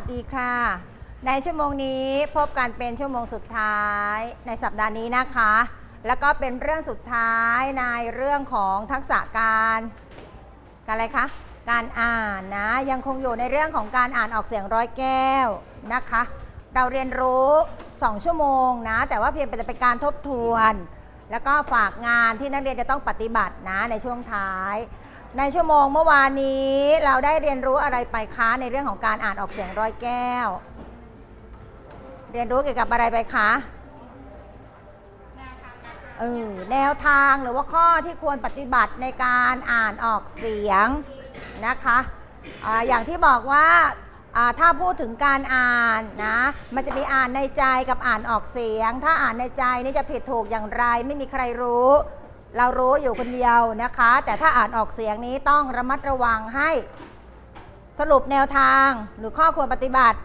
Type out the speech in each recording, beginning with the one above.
วัสดีค่ะ ในชั่วโมงนี้พบกันเป็นชั่วโมงสุดท้ายในสัปดาห์นี้นะคะ แล้วก็เป็นเรื่องสุดท้ายในเรื่องของทักษะการการอะไรคะ การอ่านนะ ยังคงอยู่ในเรื่องของการอ่านออกเสียงร้อยแก้วนะคะ เราเรียนรู้ 2 ชั่วโมงนะ แต่ว่าเพียงแต่เป็นการทบทวน แล้วก็ฝากงานที่นักเรียนจะต้องปฏิบัตินะในช่วงท้าย ในชั่วโมงเมื่อวานนี้เราได้เรียนรู้อะไรไปคะในเรื่องของการอ่านออกเสียงร้อยแก้ว เรียนรู้เกี่ยวกับอะไรไปคะเออแนวทางหรือว่าข้อที่ควรปฏิบัติในการอ่านออกเสียงนะคะอาอย่างที่บอกว่าอ่าถ้าพูดถึงการอ่านนะ มันจะมีอ่านในใจกับอ่านออกเสียง ถ้าอ่านในใจนี่จะผิดถูกอย่างไร ไม่มีใครรู้ เรารู้อยู่คนเดียวนะคะ แต่ถ้าอ่านออกเสียงนี้ต้องระมัดระวังให้สรุปแนวทางหรือข้อควรปฏิบัติ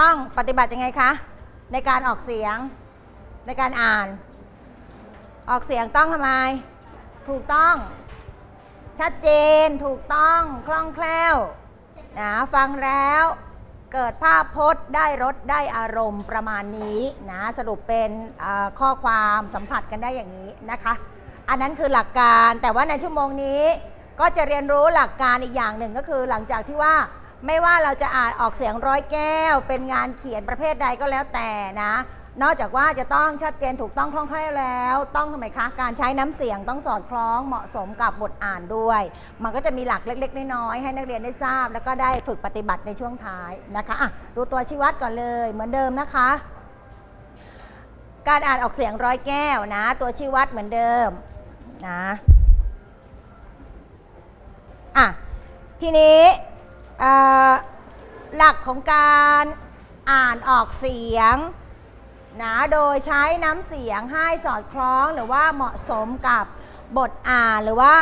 ต้องปฏิบัติยังไงคะ ในการออกเสียงในการอ่าน ออกเสียงต้องทำไม ถูกต้อง ชัดเจนถูกต้องคล่องแคล่วนะฟังแล้ว เกิดภาพพจน์ได้รสได้อารมณ์ประมาณนี้นะสรุปเป็นข้อความสัมผัสกันได้อย่างนี้นะคะ อันนั้นคือหลักการแต่ว่าในชั่วโมงนี้ก็จะเรียนรู้หลักการอีกอย่างหนึ่งก็คือหลังจากที่ว่าไม่ว่าเราจะอ่านออกเสียงร้อยแก้ว เป็นงานเขียนประเภทใดก็แล้วแต่นะ นอกจากว่าจะต้องชัดเจนถูกต้องคล่องแคล่วแล้ว ต้องทำไมคะ การใช้น้ำเสียงต้องสอดคล้องเหมาะสมกับบทอ่านด้วย มันก็จะมีหลักเล็ก ๆ น้อยๆให้นักเรียนได้ทราบ แล้วก็ได้ฝึกปฏิบัติในช่วงท้ายนะคะอะดูตัวชี้วัดก่อนเลยเหมือนเดิมนะคะ การอ่านออกเสียงร้อยแก้วนะ ตัวชี้วัดเหมือนเดิมนะอะทีนี้หลักของการอ่านออกเสียง นะโดยใช้น้ำเสียงให้สอดคล้องหรือว่าเหมาะสมกับบทอ่านหรือว่า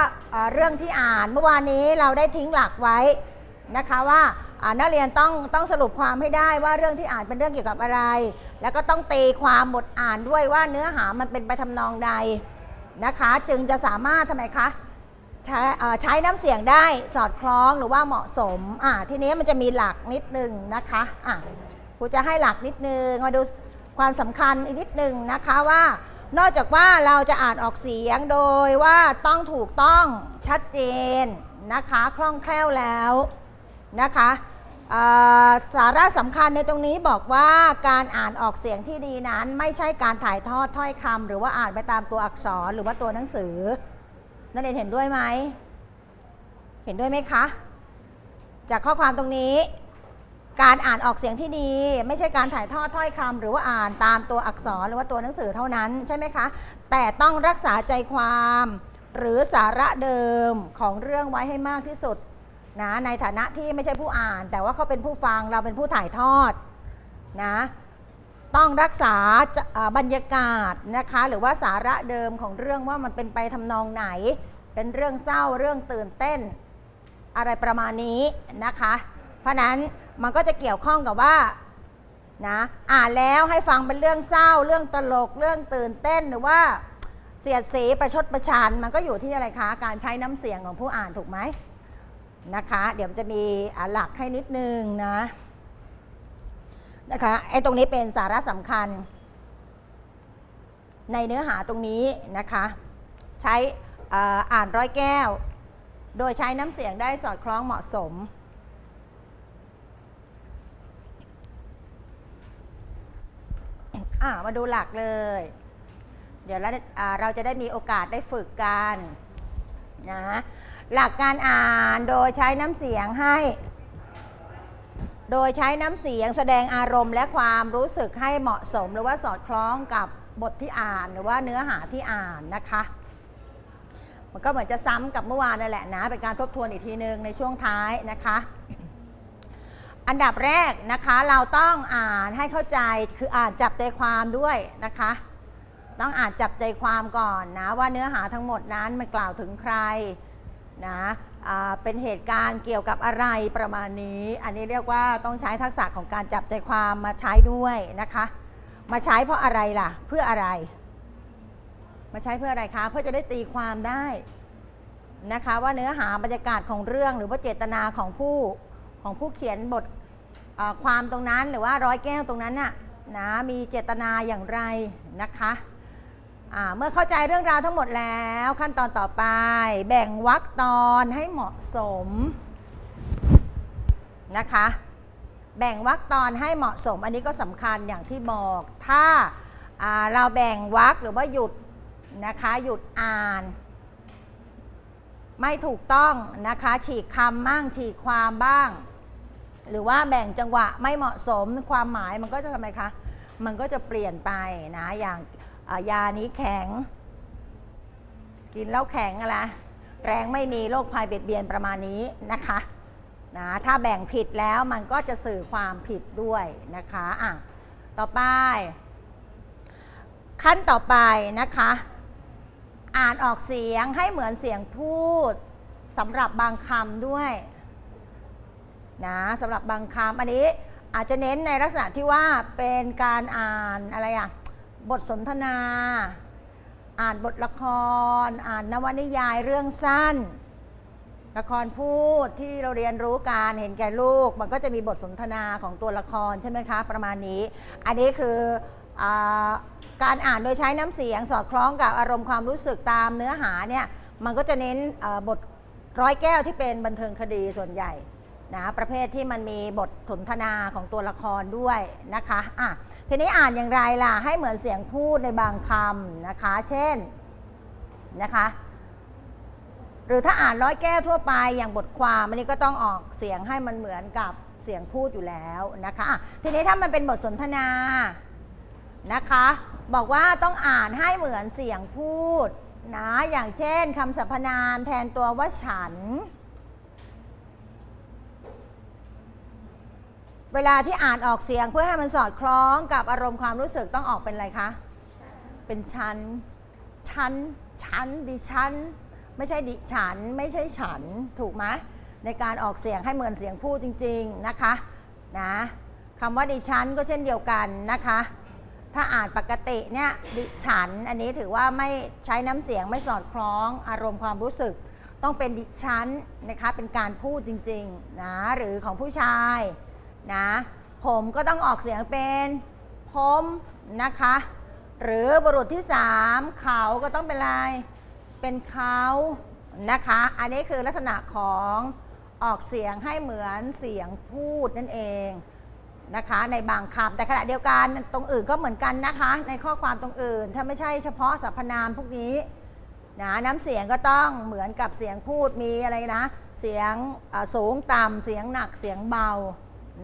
เรื่องที่อ่านเมื่อวานนี้เราได้ทิ้งหลักไว้นะคะว่านักเรียนต้องต้องสรุปความให้ได้ว่าเรื่องที่อ่านเป็นเรื่องเกี่ยวกับอะไร แล้วก็ต้องตีความบทอ่านด้วยว่าเนื้อหามันเป็นไปทำนองใดนะคะ จึงจะสามารถทำไมคะใช้ใช้น้ำเสียงได้สอดคล้องหรือว่าเหมาะสมอ่าทีนี้มันจะมีหลักนิดนึงนะคะอะครูจะให้หลักนิดนึงมาดู ความสำคัญอีกนิดหนึ่งนะคะว่า นอกจากว่าเราจะอ่านออกเสียงโดยว่าต้องถูกต้องชัดเจนนะคะคล่องแคล่วแล้วนะคะสาระสำคัญในตรงนี้บอกว่าการอ่านออกเสียงที่ดีนั้น ไม่ใช่การถ่ายทอดถ้อยคำหรือว่าอ่านไปตามตัวอักษรหรือว่าตัวหนังสือ นักเรียนเห็นด้วยไหม เห็นด้วยไหมคะ จากข้อความตรงนี้ การอ่านออกเสียงที่ดี ไม่ใช่การถ่ายทอดถ้อยคำหรือว่าอ่านตามตัวอักษรหรือว่าตัวหนังสือเท่านั้นใช่ไหมคะ แต่ต้องรักษาใจความ หรือสาระเดิมของเรื่องไว้ให้มากที่สุดนะในฐานะที่ไม่ใช่ผู้อ่าน แต่ว่าเขาเป็นผู้ฟังเราเป็นผู้ถ่ายทอดนะต้องรักษาบรรยากาศนะคะ หรือว่าสาระเดิมของเรื่องว่ามันเป็นไปทำนองไหน เป็นเรื่องเศร้าเรื่องตื่นเต้น อะไรประมาณนี้นะคะ เพราะนั้นมันก็จะเกี่ยวข้องกับว่านะอ่านแล้วให้ฟังเป็นเรื่องเศร้า เรื่องตลก เรื่องตื่นเต้นหรือว่าเสียดสีประชดประชันมันก็อยู่ที่อะไรคะ การใช้น้ำเสียงของผู้อ่านถูกไหมนะคะ เดี๋ยวจะมีหลักให้นิดนึงนะนะคะไอ้ตรงนี้เป็นสาระสำคัญ ในเนื้อหาตรงนี้นะคะ ใช้อ่านร้อยแก้ว โดยใช้น้ำเสียงได้สอดคล้องเหมาะสม อ่ามาดูหลักเลย เดี๋ยวเราอ่าเราจะได้มีโอกาสได้ฝึกกันนะหลักการอ่านโดยใช้น้ำเสียงให้ โดยใช้น้ำเสียงแสดงอารมณ์และความรู้สึกให้เหมาะสม หรือว่าสอดคล้องกับบทที่อ่านหรือว่าเนื้อหาที่อ่านนะคะ มันก็เหมือนจะซ้ำกับเมื่อวานนั่นแหละนะ เป็นการทบทวนอีกทีนึงในช่วงท้ายนะคะ อันดับแรกนะคะเราต้องอ่านให้เข้าใจคืออ่านจับใจความด้วยนะคะ ต้องอ่านจับใจความก่อนนะว่าเนื้อหาทั้งหมดนั้นมันกล่าวถึงใครนะเป็นเหตุการณ์เกี่ยวกับอะไรประมาณนี้ อันนี้เรียกว่าต้องใช้ทักษะของการจับใจความมาใช้ด้วยนะคะ มาใช้เพราะอะไรล่ะ เพื่ออะไร มาใช้เพื่ออะไรคะเพื่อจะได้ตีความได้นะคะ ว่าเนื้อหาบรรยากาศของเรื่องหรือว่าเจตนาของผู้ ของผู้เขียนบทความตรงนั้นหรือว่าร้อยแก้วตรงนั้นน่ะนะมีเจตนาอย่างไรนะคะเมื่อเข้าใจเรื่องราวทั้งหมดแล้วขั้นตอนต่อไป แบ่งวรรคตอนให้เหมาะสมนะคะ แบ่งวรรคตอนให้เหมาะสม อันนี้ก็สำคัญอย่างที่บอก ถ้าาเราแบ่งวรรคหรือว่าหยุดนะคะหยุดอ่าน ไม่ถูกต้องนะคะ ฉีกคำบ้างฉีกความบ้าง หรือว่าแบ่งจังหวะไม่เหมาะสมความหมายมันก็จะทำไมคะ มันก็จะเปลี่ยนไปนะอย่างยานี้แข็ง กินแล้วแข็งอะไรแรงไม่มีโรคภัยเบียดเบียนประมาณนี้นะคะนะถ้าแบ่งผิดแล้วมันก็จะสื่อความผิดด้วยนะคะอะต่อไป ขั้นต่อไปนะคะ อ่านออกเสียงให้เหมือนเสียงพูดสำหรับบางคำด้วย นะสำหรับบางคำอันนี้อาจจะเน้นในลักษณะที่ว่าเป็นการอ่านอะไรอะบทสนทนา อ่านบทละคร อ่านนวนิยายเรื่องสั้น ละครพูดที่เราเรียนรู้การเห็นแก่ลูก มันก็จะมีบทสนทนาของตัวละครใช่ไหมคะ ประมาณนี้ อันนี้คืออการอ่านโดยใช้น้ำเสียงสอดคล้องกับอารมณ์ความรู้สึกตามเนื้อหาเนี่ยมันก็จะเน้นบทร้อยแก้วที่เป็นบันเทิงคดีส่วนใหญ่ นะประเภทที่มันมีบทสนทนาของตัวละครด้วยนะคะอะทีนี้อ่านอย่างไรล่ะ ให้เหมือนเสียงพูดในบางคำนะคะ เช่นนะคะ หรือถ้าอ่านร้อยแก้วทั่วไปอย่างบทความอันนี้ก็ต้องออกเสียงให้มันเหมือนกับเสียงพูดอยู่แล้วนะคะะทีนี้ถ้ามันเป็นบทสนทนานะคะ บอกว่าต้องอ่านให้เหมือนเสียงพูดนะอย่างเช่นคำสรรพนามแทนตัวว่าฉัน เวลาที่อ่านออกเสียงเพื่อให้มันสอดคล้องกับอารมณ์ความรู้สึกต้องออกเป็นอะไรคะ เป็นฉันฉันฉันดิฉันไม่ใช่ดิฉัน ไม่ใช่ฉัน ถูกไหมในการออกเสียงให้เหมือนเสียงพูดจริง ๆ นะคะ นะคำว่าดิฉันก็เช่นเดียวกันนะคะ ถ้าอ่านปกติเนี่ย ดิฉัน อันนี้ถือว่าไม่ใช้น้ำเสียงไม่สอดคล้อง อารมณ์ความรู้สึก ต้องเป็นดิฉันนะคะ เป็นการพูดจริง ๆ นะ หรือของผู้ชาย นะ ผมก็ต้องออกเสียงเป็นผมนะคะ หรือบุรุษที่สามเขาก็ต้องเป็นอะไรเป็นเขานะคะ อันนี้คือลักษณะของออกเสียงให้เหมือนเสียงพูดนั่นเองนะคะ ในบางคำแต่ขณะเดียวกันตรงอื่นก็เหมือนกันนะคะ ในข้อความตรงอื่น ถ้าไม่ใช่เฉพาะสรรพนามพวกนี้นะน้ำเสียงก็ต้องเหมือนกับเสียงพูดมีอะไรนะ เสียงสูงต่ำเสียงหนักเสียงเบา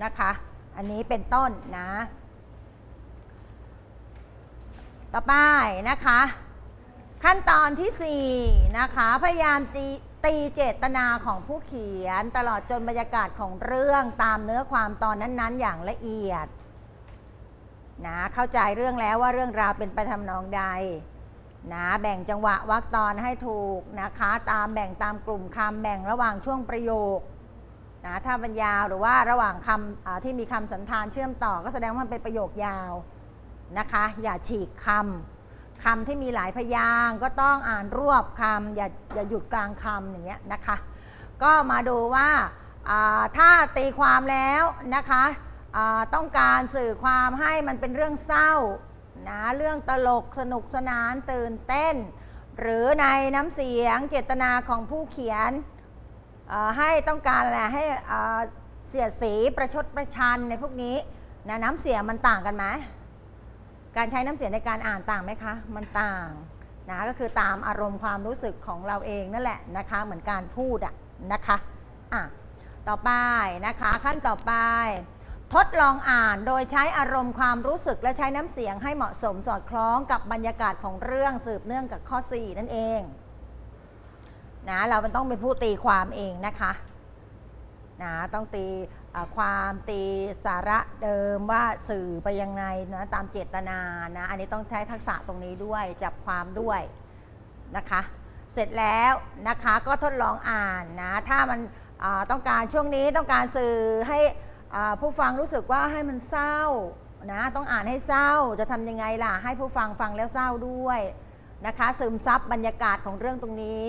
นะคะ อันนี้เป็นต้นนะ ต่อไปนะคะ ขั้นตอนที่ 4 นะคะ พยายามตีตีเจตนาของผู้เขียนตลอดจนบรรยากาศของเรื่องตามเนื้อความตอนนั้นๆ อย่างละเอียดนะเข้าใจเรื่องแล้วว่าเรื่องราวเป็นไปทำนองใดนะแบ่งจังหวะวรรคตอนให้ถูกนะคะ ตามแบ่งตามกลุ่มคำแบ่งระหว่างช่วงประโยค นะถ้าบรรยาวหรือว่าระหว่างคำที่มีคำสันธานเชื่อมต่อ ก็แสดงว่ามันเป็นประโยคยาวนะคะ อย่าฉีกคำคำที่มีหลายพยางก็ต้องอ่านรวบคำอย่าอย่าหยุดกลางคำอย่างเงี้ยนะคะ ก็มาดูว่าถ้าตีความแล้วนะคะต้องการสื่อความให้มันเป็นเรื่องเศร้านะเรื่องตลกสนุกสนานตื่นเต้น หรือในน้ำเสียงเจตนาของผู้เขียน ให้ต้องการอะไรให้เสียดสีประชดประชันในพวกนี้นะน้ำเสียงมันต่างกันไหมการใช้น้ำเสียงในการอ่านต่างไหมคะ มันต่างนะก็คือตามอารมณ์ความรู้สึกของเราเองนั่นแหละนะคะ เหมือนการพูดอะนะคะอะต่อไปนะคะขั้นต่อไป ทดลองอ่านโดยใช้อารมณ์ความรู้สึกและใช้น้ำเสียงให้เหมาะสมสอดคล้องกับบรรยากาศของเรื่องสืบเนื่องกับข้อ 4 นั่นเอง นะเรามันต้องเป็นผู้ตีความเองนะคะนะต้องตีความตีสาระเดิมว่าสื่อไปยังไงนะตามเจตนานะอันนี้ต้องใช้ทักษะตรงนี้ด้วยจับความด้วยนะคะ เสร็จแล้วนะคะก็ทดลองอ่านนะถ้ามันต้องการช่วงนี้ต้องการสื่อให้ผู้ฟังรู้สึกว่าให้มันเศร้านะต้องอ่านให้เศร้าจะทำยังไงล่ะให้ผู้ฟังฟังแล้วเศร้าด้วยนะคะ ซึมซับบรรยากาศของเรื่องตรงนี้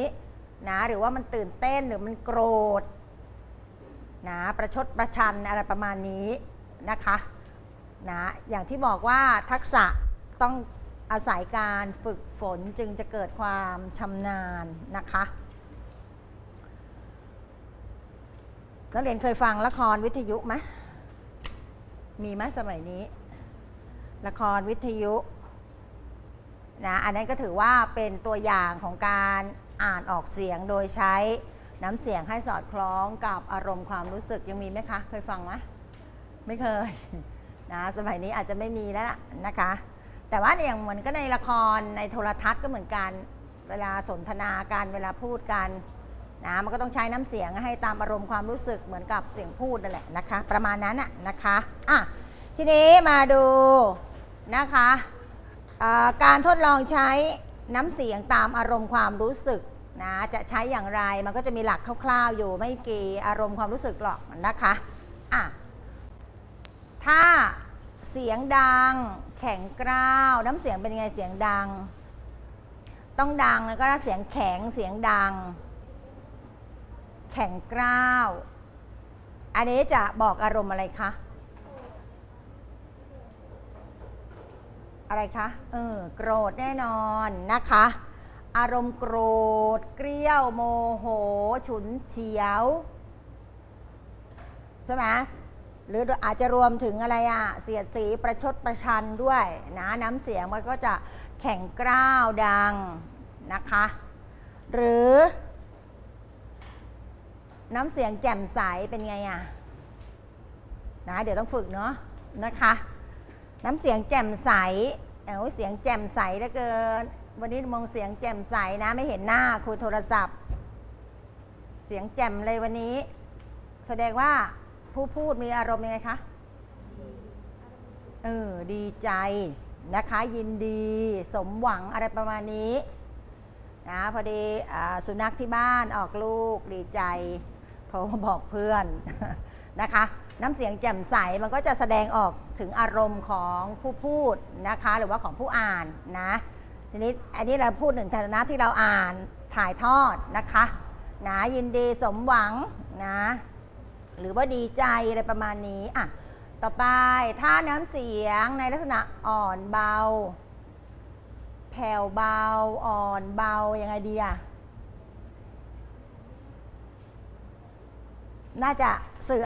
นะหรือว่ามันตื่นเต้นหรือมันโกรธนะประชดประชันอะไรประมาณนี้นะคะนะอย่างที่บอกว่าทักษะต้องอาศัยการฝึกฝนจึงจะเกิดความชำนาญนะคะนักเรียนเคยฟังละครวิทยุไหมมีไหมสมัยนี้ ละครวิทยุนะอันนั้นก็ถือว่าเป็นตัวอย่างของการ อ่านออกเสียงโดยใช้น้ำเสียงให้สอดคล้องกับอารมณ์ความรู้สึกยังมีไหมคะ เคยฟังไหมไม่เคยนะสมัยนี้อาจจะไม่มีแล้วนะคะ แต่ว่าอย่างเหมือนก็ในละครในโทรทัศน์ก็เหมือนกัน เวลาสนทนากันเวลาพูดกันนะมันก็ต้องใช้น้ำเสียงให้ตามอารมณ์ความรู้สึกเหมือนกับเสียงพูดนั่นแหละนะคะ ประมาณนั้นนะนะคะอะทีนี้มาดูนะคะการทดลองใช้น้ำเสียงตามอารมณ์ความรู้สึก นะจะใช้อย่างไรมันก็จะมีหลักคร่าวๆอยู่ไม่กี่อารมณ์ความรู้สึกหรอกนะคะอะถ้าเสียงดัง แข็งกร้าว น้ำเสียงเป็นยังไงเสียงดัง ต้องดังแล้วก็เสียงแข็งเสียงดัง แข็งกร้าว อันนี้จะบอกอารมณ์อะไรคะอะไรคะ เออ โกรธแน่นอนนะคะ อารมณ์โกรธ เกรี้ยวโมโห ฉุนเฉียว ใช่ไหมหรืออาจจะรวมถึงอะไรอะเสียดสีประชดประชันด้วยนะน้ำเสียงมันก็จะแข็งกร้าวดังนะคะ หรือน้ำเสียงแจ่มใสเป็นไงอะนะเดี๋ยวต้องฝึกเนาะนะคะ น้ำเสียงแจ่มใสเอ้เสียงแจ่มใสเหลือเกิน วันนี้มองเสียงแจ่มใสนะ ไม่เห็นหน้าคุยโทรศัพท์ เสียงแจ่มเลยวันนี้ แสดงว่าผู้พูดมีอารมณ์ยังไงคะเออดีใจนะคะ ยินดี สมหวังอะไรประมาณนี้นะพอดีอสุนัขที่บ้านออกลูกดีใจโทรมาบอกเพื่อนนะคะ น้ำเสียงแจ่มใสมันก็จะแสดงออกถึงอารมณ์ของผู้พูดนะคะ หรือว่าของผู้อ่านนะ ทีนี้อันนี้เราพูดถึงฐานะที่เราอ่านถ่ายทอดนะคะนะยินดีสมหวังนะ หรือว่าดีใจอะไรประมาณนี้อะต่อไปถ้าน้ำเสียงในลักษณะอ่อนเบา แผ่วเบาอ่อนเบายังไงดีอะน่าจะ